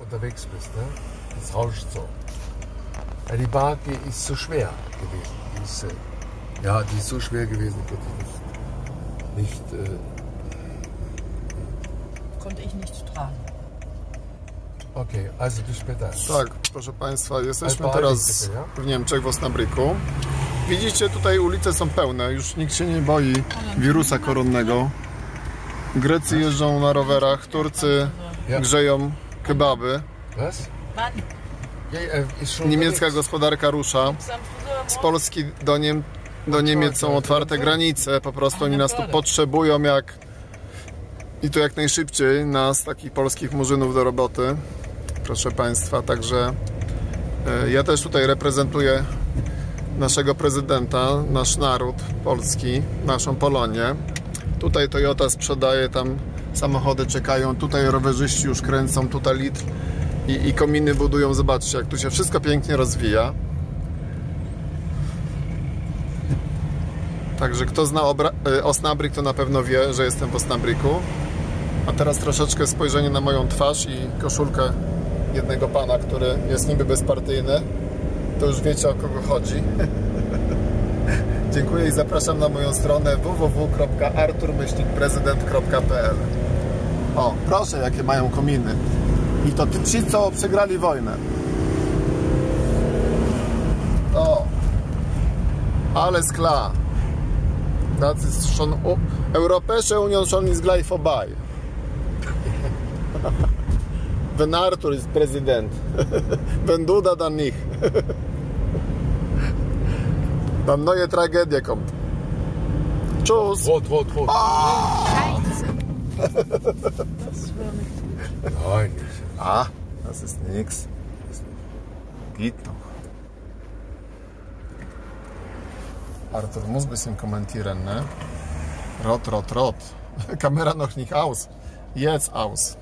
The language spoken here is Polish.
unterwegs bist. Ne? Das rauscht so. Ja, die Barke ist so schwer gewesen. Die ist, äh, ja, die ist so schwer gewesen, ich nicht, nicht äh, Konnte ich nicht tragen. okay, also bis später. Tak, proszę Państwa, jesteśmy teraz w Niemczech, w Osnabryku. Widzicie, tutaj ulice są pełne, już nikt się nie boi wirusa koronnego. Grecy jeżdżą na rowerach, Turcy grzeją kebaby. Was? Schon Niemiecka gospodarka rusza. Z Polski do, Niem do Niemiec są otwarte granice, po prostu oni nas tu potrzebują jak i to jak najszybciej nas, takich polskich murzynów do roboty. Proszę Państwa, także e, ja też tutaj reprezentuję naszego prezydenta, nasz naród polski, naszą Polonię. Tutaj Toyota sprzedaje, tam samochody czekają, tutaj rowerzyści już kręcą, tutaj litr i, i kominy budują. Zobaczcie, jak tu się wszystko pięknie rozwija. Także kto zna y, Osnabrück, to na pewno wie, że jestem w Osnabrüku. A teraz troszeczkę spojrzenie na moją twarz i koszulkę jednego pana, który jest niby bezpartyjny. To już wiecie o kogo chodzi. Dziękuję i zapraszam na moją stronę www.arturmyślnikprezydent.pl O, proszę, jakie mają kominy. I to ci, co przegrali wojnę. O. Das ist schon u- Europäische Union schon ist gleich vorbei. Wenn Arthur ist Präsident. Wenn Duda, dann nicht. Dann neue Tragödie kommt. Tschüss. Rot, rot, rot. Scheiße. Nein, nicht. Ah, das ist nix. Geht noch. Arthur, muss ein bisschen kommentieren, ne? Rot, rot, rot. Kamera noch nicht aus. Jetzt aus.